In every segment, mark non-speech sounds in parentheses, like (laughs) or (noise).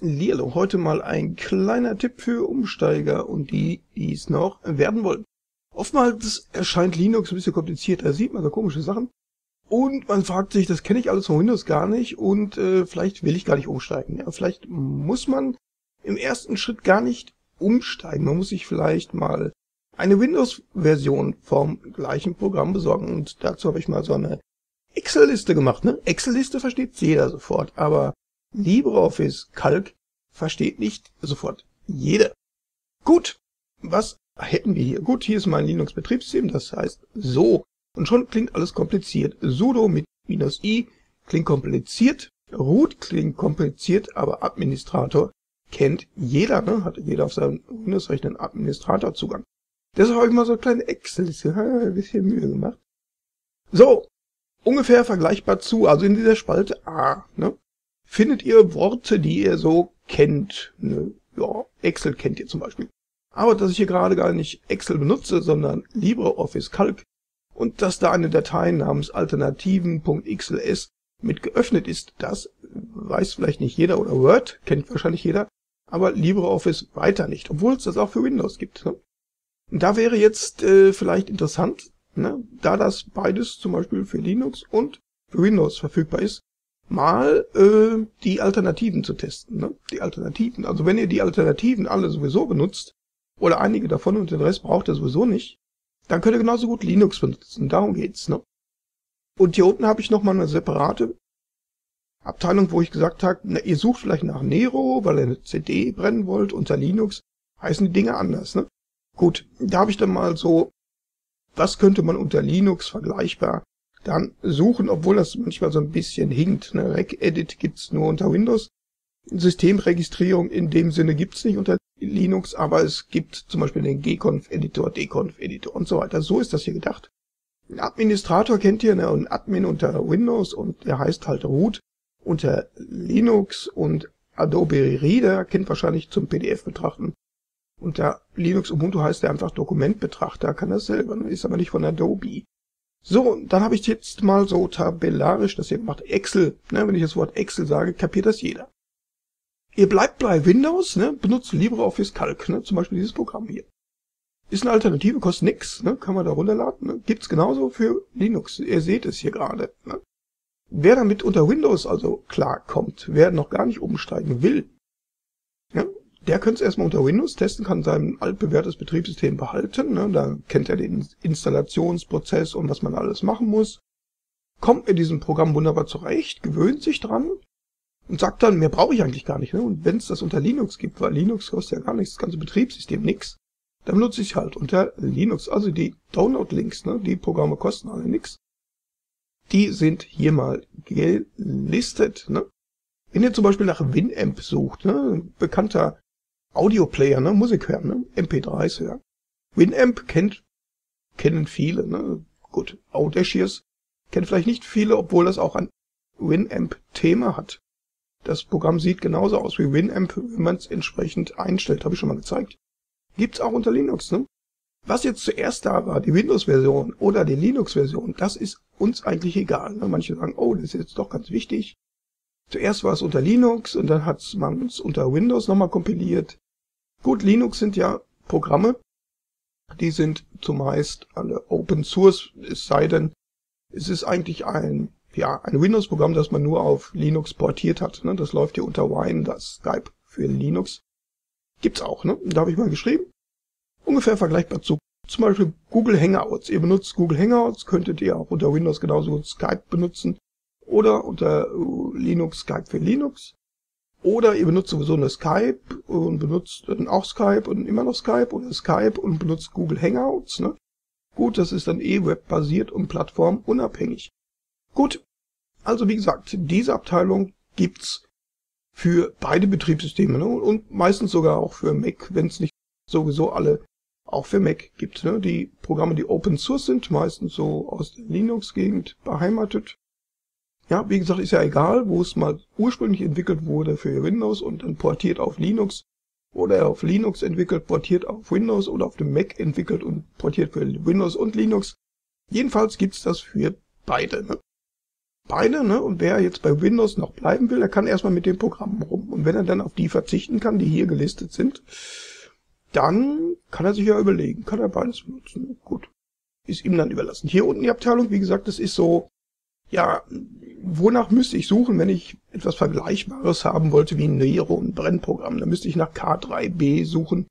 Lilo, heute mal ein kleiner Tipp für Umsteiger und die, die es noch werden wollen. Oftmals erscheint Linux ein bisschen kompliziert, da sieht man so komische Sachen. Und man fragt sich, das kenne ich alles von Windows gar nicht und äh, vielleicht will ich gar nicht umsteigen. Ja, vielleicht muss man im ersten Schritt gar nicht umsteigen. Man muss sich vielleicht mal eine Windows-Version vom gleichen Programm besorgen. Und dazu habe ich mal so eine Excel-Liste gemacht. Ne? Excel-Liste versteht jeder sofort, aber LibreOffice Calc versteht nicht sofort jeder. Gut, was hätten wir hier? Gut, hier ist mein Linux-Betriebssystem, das heißt so. Und schon klingt alles kompliziert. sudo mit minus i klingt kompliziert. Root klingt kompliziert, aber Administrator kennt jeder, ne? Hat jeder auf seinem Windows-Rechner einen Administratorzugang. Deshalb habe ich mal so eine kleine Excel-Liste, (laughs) ein bisschen Mühe gemacht. So, ungefähr vergleichbar zu, also in dieser Spalte A, ne? Findet ihr Worte, die ihr so kennt. Ne? Ja, Excel kennt ihr zum Beispiel. Aber dass ich hier gerade gar nicht Excel benutze, sondern LibreOffice Calc und dass da eine Datei namens alternativen.xls mit geöffnet ist, das weiß vielleicht nicht jeder oder Word kennt wahrscheinlich jeder, aber LibreOffice weiter nicht, obwohl es das auch für Windows gibt. Ne? Da wäre jetzt äh, vielleicht interessant, ne, da das beides zum Beispiel für Linux und für Windows verfügbar ist, mal äh, die Alternativen zu testen. Ne? Die Alternativen. Also wenn ihr die Alternativen alle sowieso benutzt, oder einige davon und den Rest braucht ihr sowieso nicht, dann könnt ihr genauso gut Linux benutzen. Darum geht's. Ne? Und hier unten habe ich nochmal eine separate Abteilung, wo ich gesagt habe, na, ihr sucht vielleicht nach Nero, weil ihr eine CD brennen wollt unter Linux, heißen die Dinge anders. Ne? Gut, da habe ich dann mal so, was könnte man unter Linux vergleichbar dann suchen, obwohl das manchmal so ein bisschen hinkt. Ne? Regedit gibt's nur unter Windows. Systemregistrierung in dem Sinne gibt's nicht unter Linux, aber es gibt zum Beispiel den gconf-Editor, deconf-Editor und so weiter. So ist das hier gedacht. Ein Administrator kennt ihr, ne? ein Admin unter Windows und der heißt halt root unter Linux und Adobe Reader kennt wahrscheinlich zum PDF betrachten. Unter Linux Ubuntu heißt der einfach Dokumentbetrachter, kann das selber, ne? ist aber nicht von Adobe. So, dann habe ich jetzt mal so tabellarisch das hier gemacht. Excel, ne, wenn ich das Wort Excel sage, kapiert das jeder. Ihr bleibt bei Windows, ne, benutzt LibreOffice Calc, ne, zum Beispiel dieses Programm hier. Ist eine Alternative, kostet nix, ne, kann man da runterladen. Ne, gibt's genauso für Linux. Ihr seht es hier gerade. Ne. Wer damit unter Windows also klarkommt, wer noch gar nicht umsteigen will, der könnte es erstmal unter Windows testen, kann sein altbewährtes Betriebssystem behalten. Ne? Da kennt er den Installationsprozess und was man alles machen muss. Kommt mit diesem Programm wunderbar zurecht, gewöhnt sich dran und sagt dann, mehr brauche ich eigentlich gar nicht. Ne? Und wenn es das unter Linux gibt, weil Linux kostet ja gar nichts, das ganze Betriebssystem nichts, dann benutze ich halt unter Linux. Also die Download-Links, ne? die Programme kosten alle nichts. Die sind hier mal gelistet. Ne? Wenn ihr zum Beispiel nach Winamp sucht, ne? bekannter Audioplayer, ne, Musik hören, ne, MP3s hören. Winamp kennt, kennen viele, ne, gut, Audacious kennt vielleicht nicht viele, obwohl das auch ein Winamp-Thema hat. Das Programm sieht genauso aus wie Winamp, wenn man es entsprechend einstellt, habe ich schon mal gezeigt. Gibt's auch unter Linux, ne? Was jetzt zuerst da war, die Windows-Version oder die Linux-Version, das ist uns eigentlich egal. Ne? Manche sagen, oh, das ist jetzt doch ganz wichtig. Zuerst war es unter Linux und dann hat man es unter Windows nochmal kompiliert. Gut, Linux sind ja Programme, die sind zumeist alle Open Source, es sei denn, es ist eigentlich ein, ja, ein Windows-Programm, das man nur auf Linux portiert hat. Ne? Das läuft hier unter Wine, das Skype für Linux. Gibt's auch, ne? Da habe ich mal geschrieben. Ungefähr vergleichbar zu zum Beispiel Google Hangouts. Ihr benutzt Google Hangouts, könntet ihr auch unter Windows genauso Skype benutzen oder unter Linux Skype für Linux. Oder ihr benutzt sowieso eine Skype und benutzt dann auch Skype und immer noch Skype oder Skype und benutzt Google Hangouts. Ne? Gut, das ist dann eh webbasiert und plattformunabhängig. Gut, also wie gesagt, diese Abteilung gibt's für beide Betriebssysteme ne? und meistens sogar auch für Mac, wenn es nicht sowieso alle auch für Mac gibt. Ne? Die Programme, die Open Source sind, meistens so aus der Linux-Gegend beheimatet, ja, wie gesagt, ist ja egal, wo es mal ursprünglich entwickelt wurde für Windows und dann portiert auf Linux oder auf Linux entwickelt, portiert auf Windows oder auf dem Mac entwickelt und portiert für Windows und Linux. Jedenfalls gibt's das für beide. Ne? Beide, ne? Und wer jetzt bei Windows noch bleiben will, der kann erstmal mit dem Programm haben. Und wenn er dann auf die verzichten kann, die hier gelistet sind, dann kann er sich ja überlegen, kann er beides benutzen. Gut. Ist ihm dann überlassen. Hier unten die Abteilung, wie gesagt, das ist so, ja, wonach müsste ich suchen, wenn ich etwas Vergleichbares haben wollte wie Nero, ein Brennprogramm? Dann müsste ich nach K3B suchen.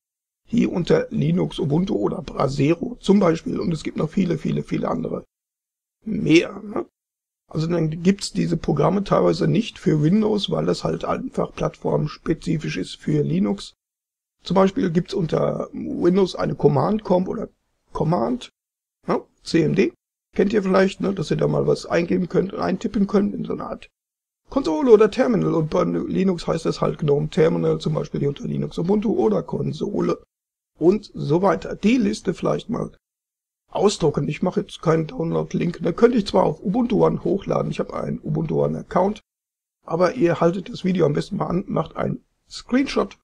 Hier unter Linux, Ubuntu oder Brasero zum Beispiel. Und es gibt noch viele, viele, viele andere mehr. Ne? Also dann gibt's diese Programme teilweise nicht für Windows, weil das halt einfach plattformspezifisch ist für Linux. Zum Beispiel gibt's unter Windows eine Command Comp oder Command, ja, CMD. Kennt ihr vielleicht, ne, dass ihr da mal was eingeben könnt und eintippen könnt in so einer Art Konsole oder Terminal. Und bei Linux heißt das halt GNOME Terminal, zum Beispiel hier unter Linux Ubuntu oder Konsole und so weiter. Die Liste vielleicht mal ausdrucken. Ich mache jetzt keinen Download-Link. Da könnte ich zwar auf Ubuntu One hochladen. Ich habe einen Ubuntu One-Account. Aber ihr haltet das Video am besten mal an, macht einen Screenshot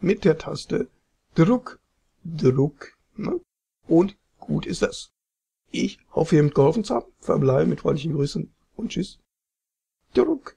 mit der Taste Druck, Druck. Ne? Und gut ist das. Ich hoffe, ihr habt geholfen zu haben. Verbleibe mit freundlichen Grüßen und tschüss. Druck.